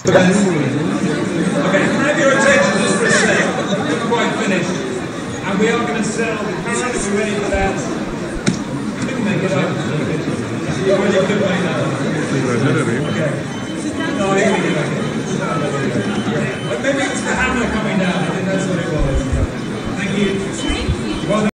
Okay, have your attention just for a second? We're quite finished. And we are going to sell the current, are you ready for that? You can make it up. You really could make that up. Okay. No, here we go. Maybe it's the hammer coming down. I think that's what it was. Thank you.